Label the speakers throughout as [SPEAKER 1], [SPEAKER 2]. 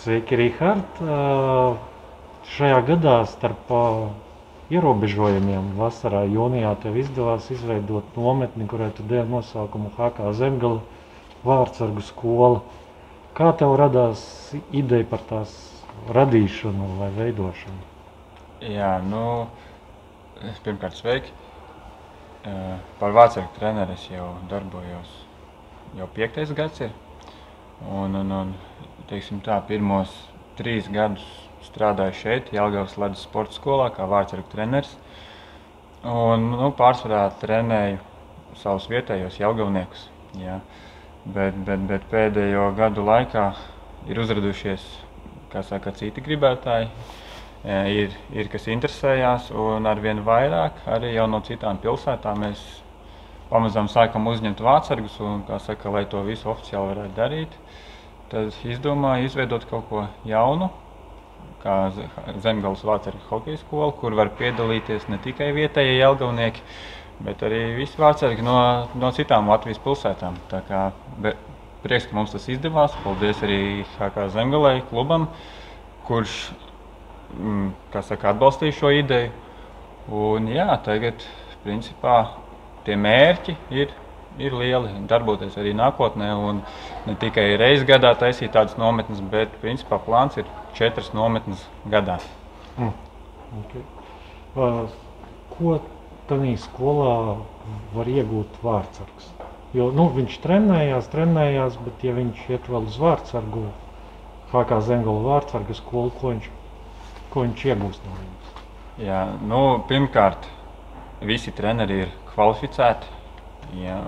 [SPEAKER 1] Sveiki, Rihard! Šajā gadā starp ierobežojumiem vasarā jūnijā tev izdevās izveidot nometni, kurai tu devi nosaukumu HK Zemgala vārdsargu skola. Kā tev radās ideja par tās radīšanu vai veidošanu?
[SPEAKER 2] Jā, nu, pirmkārt, sveiki. Par vārdsargu treneri es jau darbojos jau piektais gads ir. Un, un, un teiksim tā, pirmos trīs gadus strādāju šeit, Jālgavas Ledus sporta skolā, kā vārdsargu treneris. Un, nu, pārsvarā trenēju savus vietējos Jālgavniekus. Jā. Bet, bet, bet pēdējo gadu laikā ir uzradušies saka, citi gribētāji, ir, ir kas interesējās, un ar vien vairāk arī no citām pilsētām mēs pamazām sākam uzņemt vārdsargus, un, saka, lai to visu oficiāli varētu darīt, tad izdomāju izveidot kaut ko jaunu, kā Zemgales vārdsargu hokeja skola, kur var piedalīties ne tikai vietējie jelgavnieki, bet arī visi vārdsargi no, no citām Latvijas pilsētām. Tā kā be, prieks, ka mums tas izdevās. Paldies arī HK Zemgalei klubam, kurš mm, saka, atbalstīja šo ideju. Un, jā, tagad principā tie mērķi ir ir lieli. Darboties arī nākotnē, un ne tikai reizes gadā taisīt tādas nometnes, bet principā plāns ir četras nometnes gadā.
[SPEAKER 1] Mm. Okay. Uh, ko tādā skolā var iegūt vārdsargs? Jo nu, viņš trenējās, trenējās, bet ja viņš iet vēl uz vārdsargu, HK Zemgala vārdsarga skolu, ko viņš, ko viņš iegūst no viņas?
[SPEAKER 2] Jā, nu, pirmkārt, visi treneri ir kvalificēti Ja,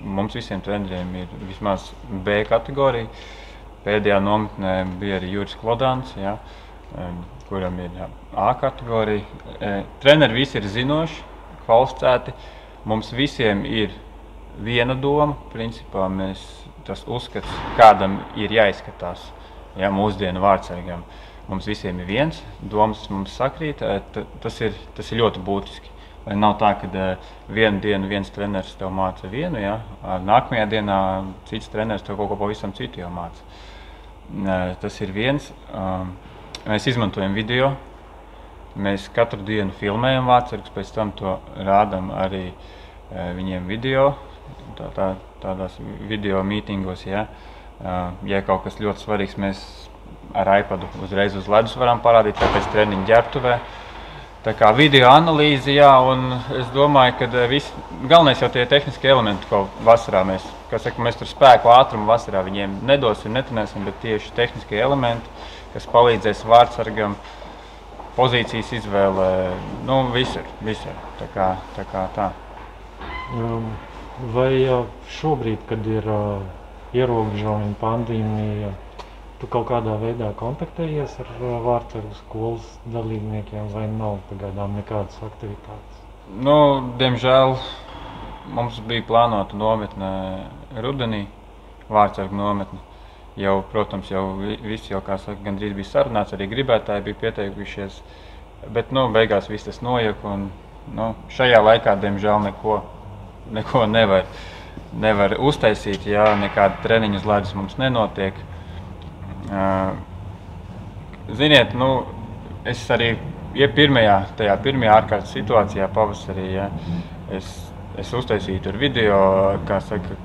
[SPEAKER 2] mums visiem treneriem ir vismaz B kategorija. Pēdējā nometnē bija arī Juris Klodāns, ja, kuram ir ja, A kategorija. Treneri visi ir zinoši, kvalificēti. Mums visiem ir viena doma. Principā mēs, tas uzskats, kādam ir jāizskatās ja, mūsdienu vārdsargam. Mums visiem ir viens, domas mums sakrīt. Tas ir, tas ir ļoti būtiski. Lai nav tā, ka uh, vienu dienu viens treneris tev māca vienu, ja? nākamajā dienā cits treneris tev kaut ko pavisam citu jau māca. Tas ir viens. Uh, mēs izmantojam video. Mēs katru dienu filmējam vārdsargus, pēc tam to rādām arī uh, viņiem video, tā, tā, tādās video mītingos. Ja? Uh, ja kaut kas ļoti svarīgs, mēs ar iPadu uzreiz uz ledus varam parādīt, tāpēc treniņu ģērbtuvē. Uh, Tā kā video analīze, jā, un es domāju, ka eh, visi, galvenais jau tie tehniskie elementi, ko vasarā mēs, kā saka, mēs tur spēku ātrumu vasarā viņiem nedosim, netunēsim, bet tieši tehniskie elementi, kas palīdzēs vārdsargam, pozīcijas izvēlē, nu, visur, visur, tā kā tā. Kā tā.
[SPEAKER 1] Um, vai šobrīd, kad ir uh, ierobežojumi pandēmija, Tu kaut kādā veidā kontaktējies ar uh, vārdsargu skolas dalībniekiem, vai nav pagaidām nekādas aktivitātes?
[SPEAKER 2] Nu, diemžēl mums bija plānota nometne rudenī, vārdsargu nometne. Jau, protams, jau viss jau, kā saka, gandrīz bija sarunāts, arī gribētāji bija pieteikušies. Bet, nu, beigās viss tas nojuka, un nu, šajā laikā, diemžēl, neko, neko nevar, nevar uztaisīt, ja nekāda treniņu uz ledus mums nenotiek. Ziniet, nu, es arī ja pirmajā, tajā pirmajā ārkārtas situācijā pavasarī ja, es, es uztaisīju tur video, kā saka,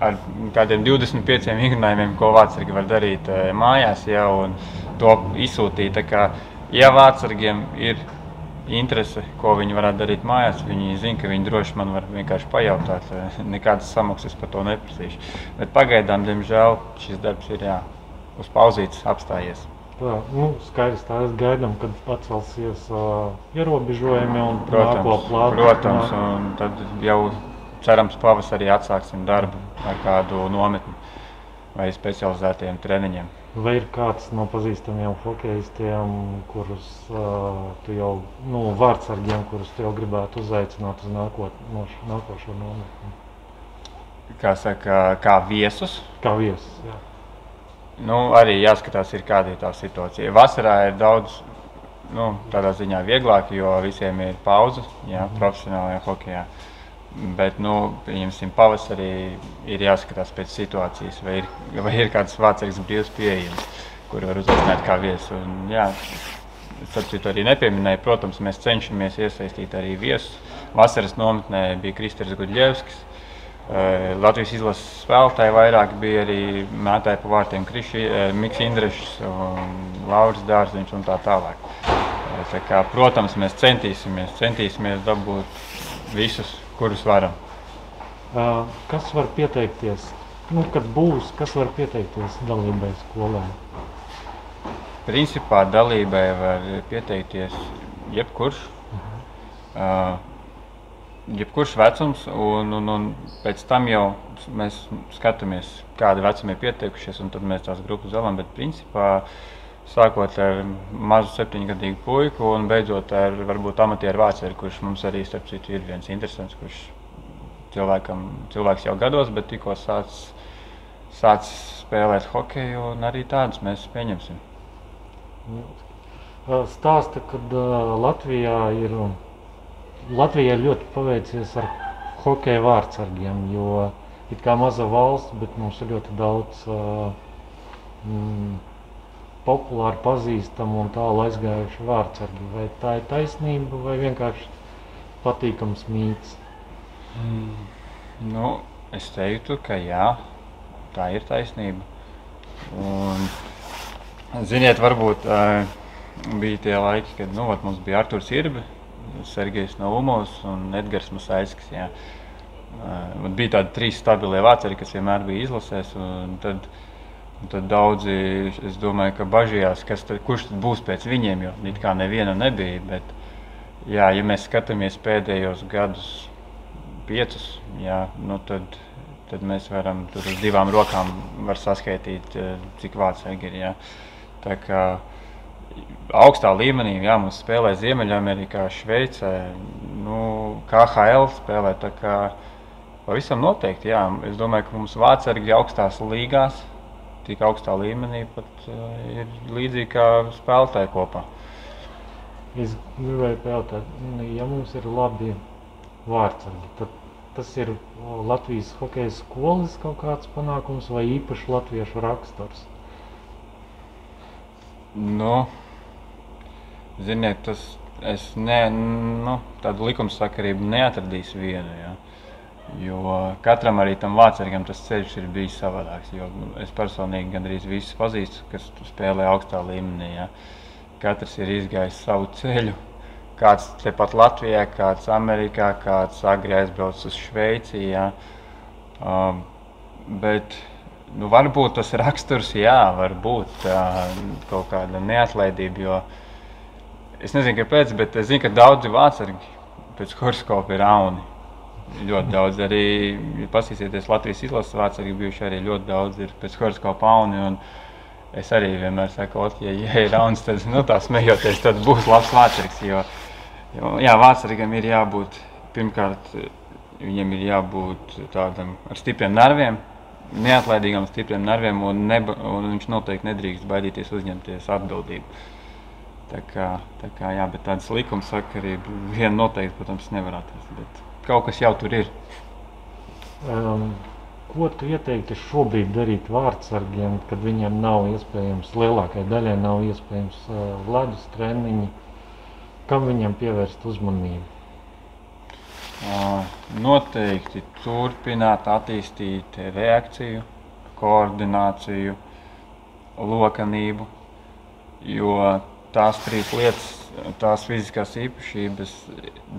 [SPEAKER 2] ar kādiem 25 vingrinājumiem, ko vārdsargi var darīt mājās, ja, un to izsūtīja. Tā kā, ja vārdsargiem ir interese, ko viņi varētu darīt mājās, viņi zina, ka viņi droši man var vienkārši pajautāt. Nekādas samaksas par to neprasīšu. Bet pagaidām, diemžēl, šis darbs ir jā uz pauzītes apstājies.
[SPEAKER 1] Tā, nu, skaidrs, tā es gaidām, kad atcelsies uh, ierobežojumi un protams, plānu.
[SPEAKER 2] Protams, un tad jau cerams pavasarī atsāksim darbu ar kādu nometni vai specializētiem treniņiem.
[SPEAKER 1] Vai ir kāds no pazīstamiem hokeistiem, kurus uh, tu jau, nu, vārdsargiem, kurus tu jau gribētu uzaicināt uz nākot, no, nākošo nometni?
[SPEAKER 2] Kā saka, kā viesus?
[SPEAKER 1] Kā viesus, jā.
[SPEAKER 2] Nu, arī jāskatās, ir kāda ir tā situācija. Vasarā ir daudz, nu, tādā ziņā vieglāk, jo visiem ir pauze, jā, mhm. profesionālajā hokeja. Bet, nu, pieņemsim, pavasarī ir jāskatās pēc situācijas, vai ir, vai ir kāds vācīgs brīvs pieejams, kur var uzaicināt kā viesu. Un, jā, starp citu arī nepieminēju, protams, mēs cenšamies iesaistīt arī viesus. Vasaras nometnē bija Kristers Gudļevskis, Latvijas izlases spēlētāji vairāk bija arī mētāji pa vārtiem Kriši, eh, Miks Indrešs, Lauris Dārziņš un tā tālāk. Eh, tā kā, protams, mēs centīsimies, centīsimies dabūt visus, kurus varam.
[SPEAKER 1] Kas var pieteikties? Nu, kad būs, kas var pieteikties dalībai skolē?
[SPEAKER 2] Principā dalībai var pieteikties jebkurš. Uh -huh. uh, jebkurš vecums, un, un, un pēc tam jau mēs skatāmies, kādi vecumi ir pieteikušies, un tad mēs tās grupas dalām. Bet, principā, sākot ar mazu septiņgadīgu puiku un beidzot ar varbūt amatieru vācēru, kurš mums arī, starp citu, ir viens interesants, kurš cilvēkam, cilvēks jau gados, bet tikko sācis sāc spēlēt hokeju, un arī tādus mēs pieņemsim.
[SPEAKER 1] Stāsta, kad uh, Latvijā ir Latvijai ļoti paveicies ar hokeja vārdsargiem, jo it kā maza valsts, bet mums ir ļoti daudz uh, mm, populāri pazīstamu un tālu aizgājuši vārdsargi. Vai tā ir taisnība vai vienkārši patīkams mīts?
[SPEAKER 2] Mm, nu, es teiktu, ka jā, tā ir taisnība. Un, ziniet, varbūt uh, bija tie laiki, kad nu, mums bija Arthurs Irbi, Sergejs Naumovs un Edgars Masaiskis. Jā. Man bija tādi trīs stabilie vāceri, kas vienmēr bija izlasēs. Tad, tad daudzi, es domāju, ka bažījās, tad, kurš tad būs pēc viņiem, jo it kā neviena nebija. Bet, jā, ja mēs skatāmies pēdējos gadus, piecus, jā, nu tad, tad mēs varam tur uz divām rokām saskaitīt, cik vācīgi ir. Jā. Tā kā, augstā līmenī, jā, mums spēlē Ziemeļamerikā, Šveicē, nu, KHL spēlē. Kā pavisam noteikti, jā. Es domāju, ka mums vācargi augstās līgās, tik augstā līmenī, pat uh, ir līdzīgi kā spēlētāji kopā.
[SPEAKER 1] Es gribēju jautāt, ja mums ir labi vārdsargi, tad tas ir Latvijas hokeja skolas kaut kāds panākums vai īpaši latviešu raksturs?
[SPEAKER 2] Nu, Ziniet, tas es ne, nu, tādu likumsakarību neatradīšu vienu. Ja. Jo katram arī tam vāceriem tas ceļš ir bijis savādāks. Es personīgi gandrīz visus pazīstu, kas spēlē augstā līmenī. Ja. Katrs ir izgājis savu ceļu. Kāds tepat Latvijā, kāds Amerikā, kāds agri aizbraucis uz Šveici. Ja. Um, bet nu, varbūt tas raksturs, jā, varbūt uh, kaut kāda neatlaidība. Jo, Es nezinu, kāpēc, bet es zinu, ka daudzi vācargi pēc horoskopa ir auni. Ļoti daudz arī, ja paskatīsieties, Latvijas izlases vācargi bijuši arī ļoti daudz ir pēc horoskopa auni. Un es arī vienmēr saku, ka, ja, ja ir auns, tad nu, tā smejoties, tad būs labs vācargs. Jo, jo jā, vācargam ir jābūt, pirmkārt, viņam ir jābūt tādam ar stipriem nerviem, neatlaidīgam, stipriem nerviem, un, neba, un viņš noteikti nedrīkst baidīties uzņemties atbildību. Tā kā, tā kā jā, bet tādas likuma sakarība viena noteikti, protams, nevar atrast, bet kaut kas jau tur ir.
[SPEAKER 1] Um, ko tu ieteiktu šobrīd darīt vārdsargiem, kad viņiem nav iespējams, lielākajai daļai nav iespējams uh, ledus treniņi, kam viņam pievērst uzmanību?
[SPEAKER 2] Noteikti turpināt attīstīt reakciju, koordināciju, lokanību, jo tās trīs lietas, tās fiziskās īpašības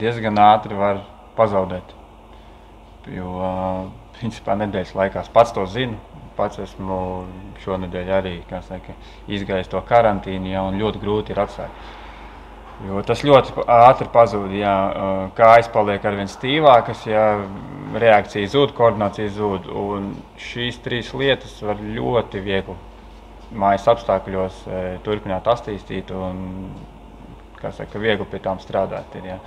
[SPEAKER 2] diezgan ātri var pazaudēt. Jo, principā, nedēļas laikā pats to zinu. Pats esmu šonadēļ arī saka, izgājis to karantīnu, ja, un ļoti grūti ir atstāt. Jo tas ļoti ātri pazūd. Jā, kājas paliek ar vien stīvākas, ja reakcija zūd, koordinācija zūd. Un šīs trīs lietas var ļoti viegli mājas apstākļos turpināt attīstīt un saka, viegli pie tām strādāt. Ir, ja.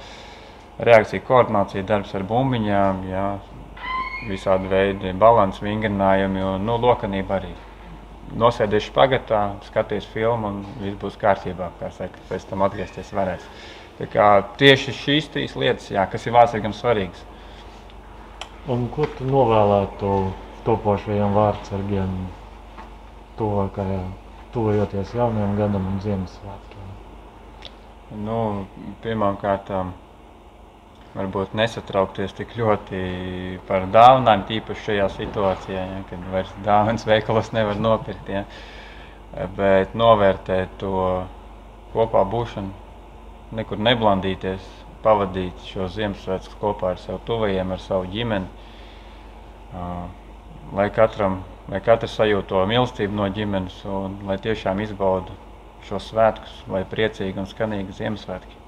[SPEAKER 2] Reakcija, koordinācija, darbs ar bumbiņām, ja. visādi veidi balanss, vingrinājumi un nu, lokanība arī. Nosēdieši pagatā, skaties filmu un viss būs kārtībā, kā saka, pēc tam atgriezties varēs. Tā kā tieši šīs trīs lietas, jā, kas ir vācīgam svarīgas.
[SPEAKER 1] Un ko tu novēlētu topošajiem vārdsargiem tuvākajā, tuvojoties jaunajam gadam un Ziemassvētkiem?
[SPEAKER 2] Nu, Pirmkārt, varbūt nesatraukties tik ļoti par dāvanām, tīpaši šajā situācijā, ja, kad vairs dāvanas veikalos nevar nopirkt. Ja. Bet novērtēt to kopā būšanu, nekur neblandīties, pavadīt šo Ziemassvētku kopā ar saviem tuvajiem, ar savu ģimeni. Lai katram, lai katrs sajūt to mīlestību no ģimenes un lai tiešām izbaudu šos svētkus, lai priecīgi un skanīgi Ziemassvētki.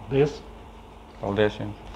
[SPEAKER 1] Paldies!
[SPEAKER 2] Paldies jums!